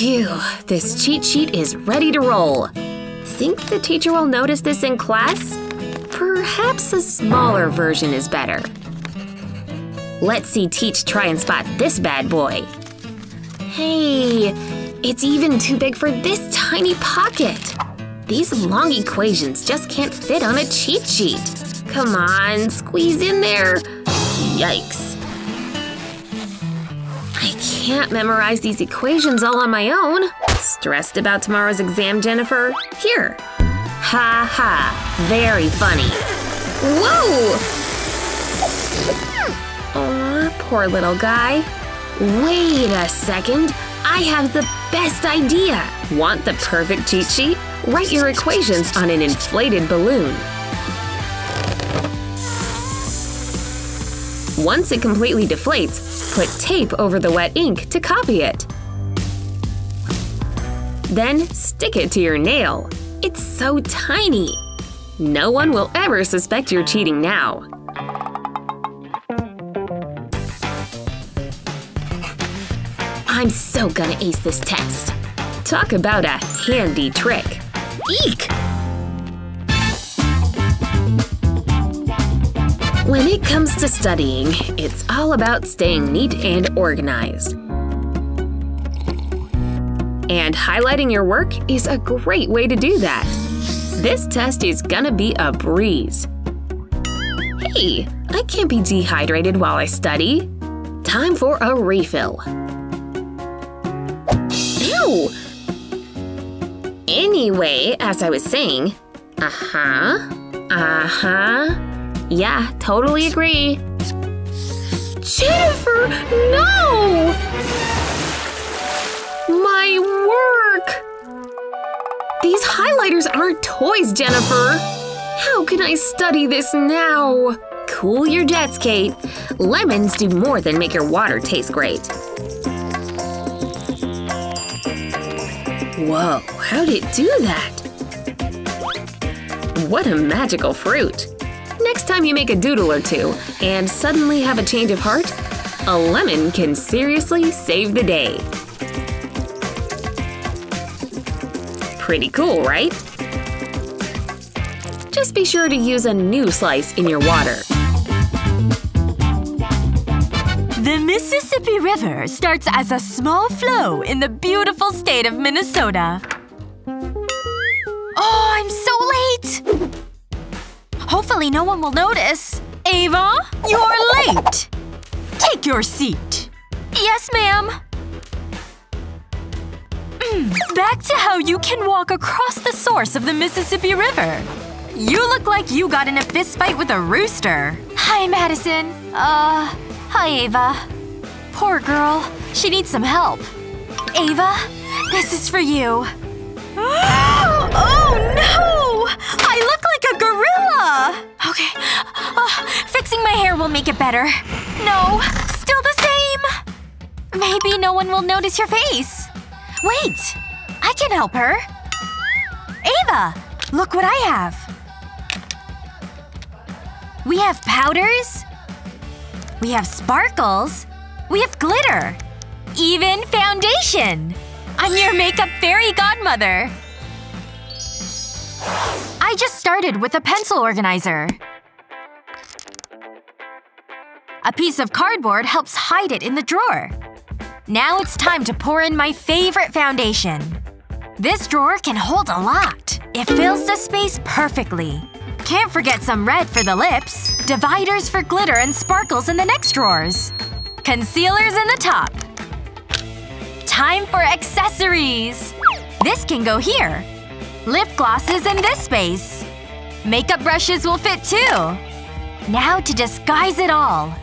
Phew, this cheat sheet is ready to roll. Think the teacher will notice this in class? Perhaps a smaller version is better. Let's see Teach try and spot this bad boy. Hey, it's even too big for this tiny pocket. These long equations just can't fit on a cheat sheet. Come on, squeeze in there. Yikes. Can't memorize these equations all on my own. Stressed about tomorrow's exam, Jennifer? Here. Ha ha. Very funny. Whoa! Aw, poor little guy. Wait a second. I have the best idea. Want the perfect cheat sheet? Write your equations on an inflated balloon. Once it completely deflates, put tape over the wet ink to copy it. Then stick it to your nail. It's so tiny. No one will ever suspect you're cheating now. I'm so gonna ace this test. Talk about a handy trick. Eek! When it comes to studying, it's all about staying neat and organized. And highlighting your work is a great way to do that. This test is gonna be a breeze. Hey, I can't be dehydrated while I study. Time for a refill. Ew! Anyway, as I was saying, uh-huh, uh-huh, yeah, totally agree. Jennifer, no! My work! These highlighters aren't toys, Jennifer! How can I study this now? Cool your jets, Kate. Lemons do more than make your water taste great. Whoa, how did it do that? What a magical fruit! Next time you make a doodle or two and suddenly have a change of heart, a lemon can seriously save the day. Pretty cool, right? Just be sure to use a new slice in your water. The Mississippi River starts as a small flow in the beautiful state of Minnesota. No one will notice. Ava, you're late! Take your seat. Yes, ma'am. Mm, Back to how you can walk across the source of the Mississippi River. You look like you got in a fistfight with a rooster. Hi, Madison. Uh, hi, Ava. Poor girl. She needs some help. Ava, this is for you. oh no! Make it better. No, still the same! Maybe no one will notice your face. Wait! I can help her. Ava! Look what I have. We have powders. We have sparkles. We have glitter. Even foundation. I'm your makeup fairy godmother. I just started with a pencil organizer. A piece of cardboard helps hide it in the drawer. Now it's time to pour in my favorite foundation. This drawer can hold a lot. It fills the space perfectly. Can't forget some red for the lips, dividers for glitter and sparkles in the next drawers. Concealers in the top. Time for accessories! This can go here. Lip glosses in this space. Makeup brushes will fit too. Now to disguise it all.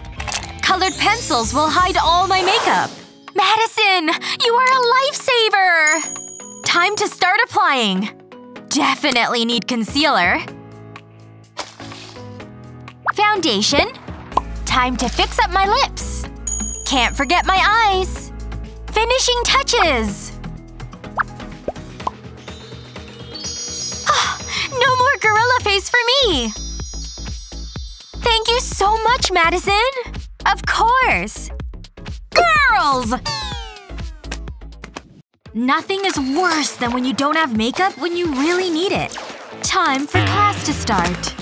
Colored pencils will hide all my makeup. Madison! You are a lifesaver! Time to start applying. Definitely need concealer. Foundation. Time to fix up my lips. Can't forget my eyes. Finishing touches. Ah, no more gorilla face for me! Thank you so much, Madison! Of course! Girls! Nothing is worse than when you don't have makeup when you really need it. Time for class to start.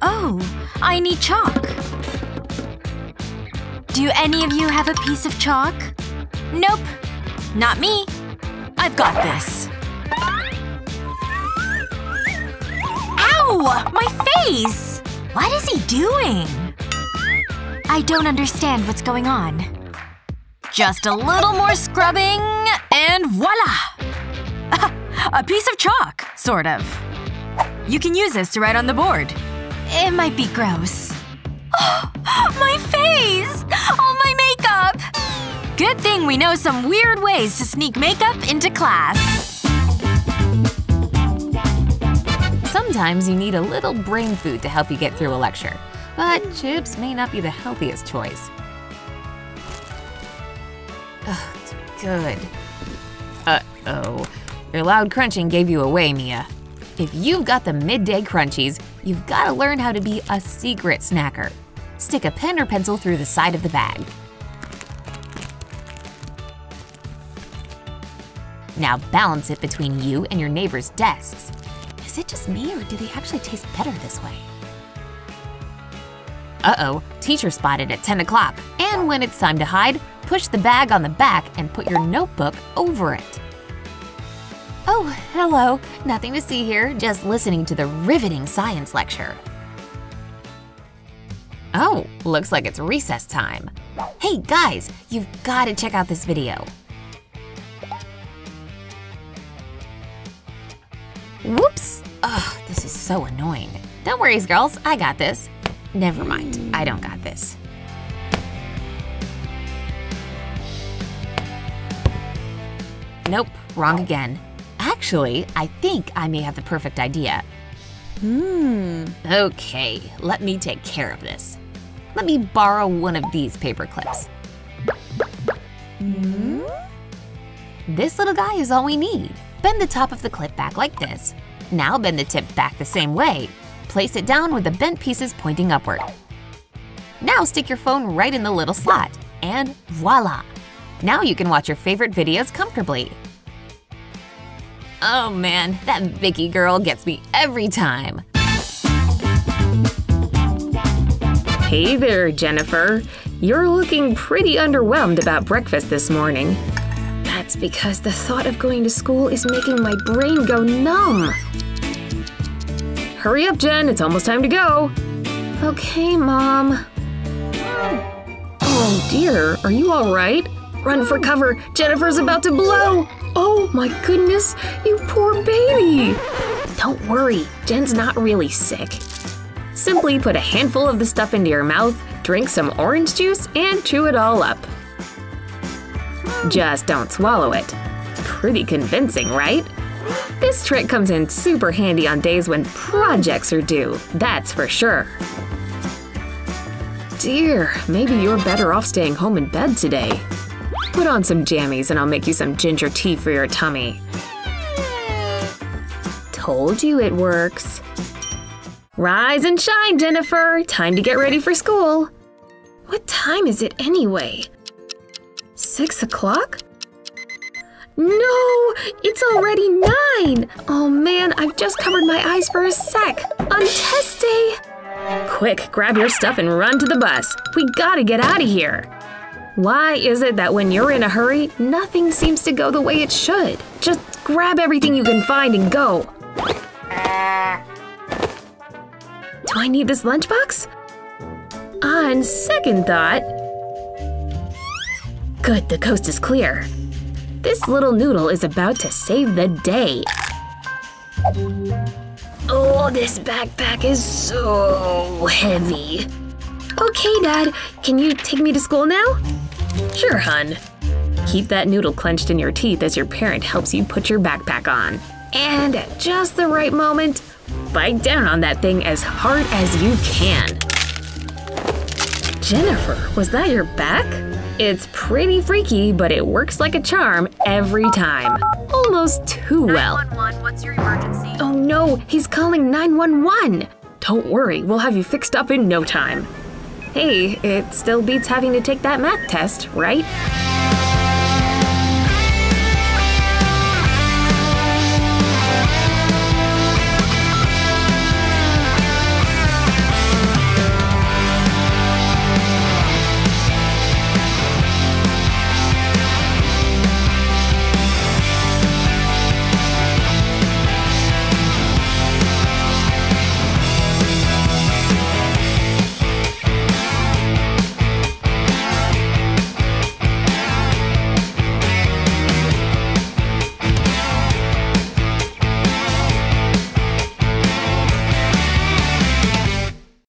Oh, I need chalk. Do any of you have a piece of chalk? Nope. Not me. I've got this. Ow! My face! What is he doing? I don't understand what's going on. Just a little more scrubbing, and voila! a piece of chalk, sort of. You can use this to write on the board. It might be gross. my face! All my makeup! Good thing we know some weird ways to sneak makeup into class. Sometimes you need a little brain food to help you get through a lecture. But chips may not be the healthiest choice. Ugh, good. Uh-oh. Your loud crunching gave you away, Mia. If you've got the midday crunchies, you've gotta learn how to be a secret snacker. Stick a pen or pencil through the side of the bag. Now balance it between you and your neighbor's desks. Is it just me or do they actually taste better this way? Uh-oh, teacher spotted at 10 o'clock. And when it's time to hide, push the bag on the back and put your notebook over it. Oh, hello. Nothing to see here, just listening to the riveting science lecture. Oh, looks like it's recess time. Hey guys, you've got to check out this video. Whoops! Is so annoying. Don't worry, girls, I got this. Never mind, I don't got this. Nope, wrong again. Actually, I think I may have the perfect idea. Hmm. Okay, let me take care of this. Let me borrow one of these paper clips. Hmm? This little guy is all we need. Bend the top of the clip back like this. Now bend the tip back the same way. Place it down with the bent pieces pointing upward. Now stick your phone right in the little slot. And voila! Now you can watch your favorite videos comfortably. Oh man, that Vicky girl gets me every time. Hey there, Jennifer. You're looking pretty underwhelmed about breakfast this morning. That's because the thought of going to school is making my brain go numb. Hurry up, Jen, it's almost time to go. Okay, Mom. Oh dear, are you alright? Run for cover, Jennifer's about to blow! Oh my goodness, you poor baby! Don't worry, Jen's not really sick. Simply put a handful of the stuff into your mouth, drink some orange juice, and chew it all up. Just don't swallow it. Pretty convincing, right? This trick comes in super handy on days when projects are due, that's for sure. Dear, maybe you're better off staying home in bed today. Put on some jammies and I'll make you some ginger tea for your tummy. Told you it works. Rise and shine, Jennifer! Time to get ready for school. What time is it anyway? Six o'clock? No! It's already nine! Oh man, I've just covered my eyes for a sec. On test day! Quick, grab your stuff and run to the bus. We gotta get out of here. Why is it that when you're in a hurry, nothing seems to go the way it should? Just grab everything you can find and go. Do I need this lunchbox? On second thought… Good, the coast is clear. This little noodle is about to save the day. Oh, this backpack is so heavy. Okay, Dad, can you take me to school now? Sure, hun. Keep that noodle clenched in your teeth as your parent helps you put your backpack on. And at just the right moment, bite down on that thing as hard as you can. Jennifer, was that your back? It's pretty freaky, but it works like a charm every time. Almost too well. 911, what's your emergency? Oh no, he's calling 911! Don't worry, we'll have you fixed up in no time. Hey, it still beats having to take that math test, right?